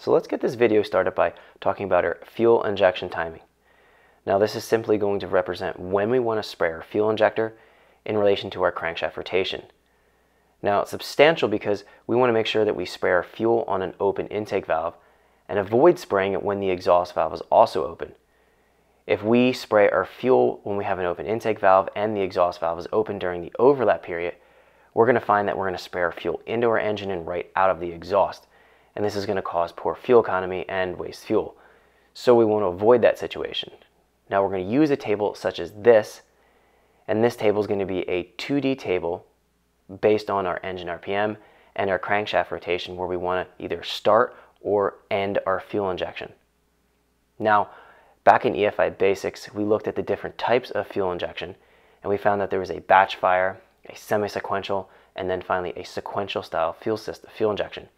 So let's get this video started by talking about our fuel injection timing. Now this is simply going to represent when we want to spray our fuel injector in relation to our crankshaft rotation. Now it's substantial because we want to make sure that we spray our fuel on an open intake valve and avoid spraying it when the exhaust valve is also open. If we spray our fuel when we have an open intake valve and the exhaust valve is open during the overlap period, we're going to find that we're going to spray our fuel into our engine and right out of the exhaust. And this is going to cause poor fuel economy and waste fuel. So we want to avoid that situation. Now we're going to use a table such as this, and this table is going to be a 2D table based on our engine RPM and our crankshaft rotation where we want to either start or end our fuel injection. Now, back in EFI Basics, we looked at the different types of fuel injection and we found that there was a batch fire, a semi-sequential, and then finally a sequential style fuel system, fuel injection.